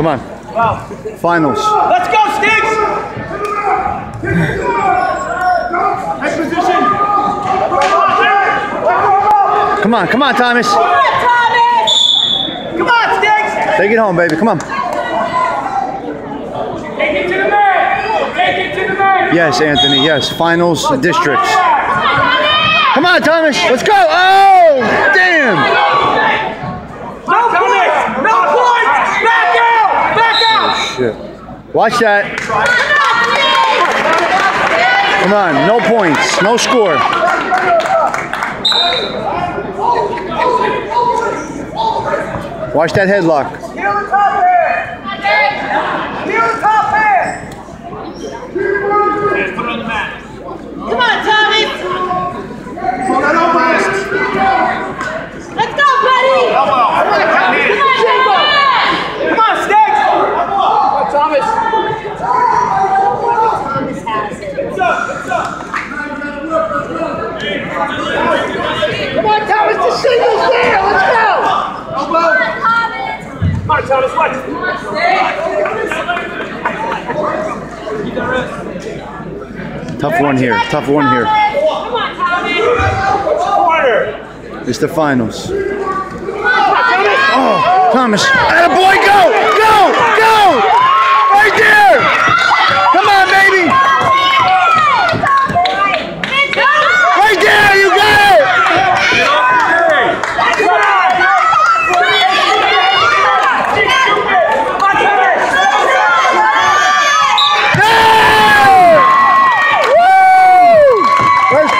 Come on. Wow. Finals. Let's go, Stigs! Next position. Come on, come on, Thomas. Come on, Stigs! Take it home, baby. Come on. Take it to the man! Take it to the man! Yes, Anthony. Yes. Finals districts. Come on, Thomas. Let's go. Oh, damn. No points! No points! Back out! Back out! Shit. Watch that. Come on. No points. No score. Watch that headlock. Heel the top hand! Heel the top hand! Put it on the mat. Come on, Tommy. Hold that elbow. Let's go, buddy. Elbow. Come on, Come on, Jacob. Come on, Stigs! Thomas. Thomas has it. Come on, Thomas, the singles there. Let's go. Elbow. Come on, Thomas, what? Tough one here. Tough one here. Come on. Corner. It's the finals. Come on. Oh, Thomas. Atta boy, go! Go! Go! Right there! Come on, baby! Right there! You got it! Yeah! Woo!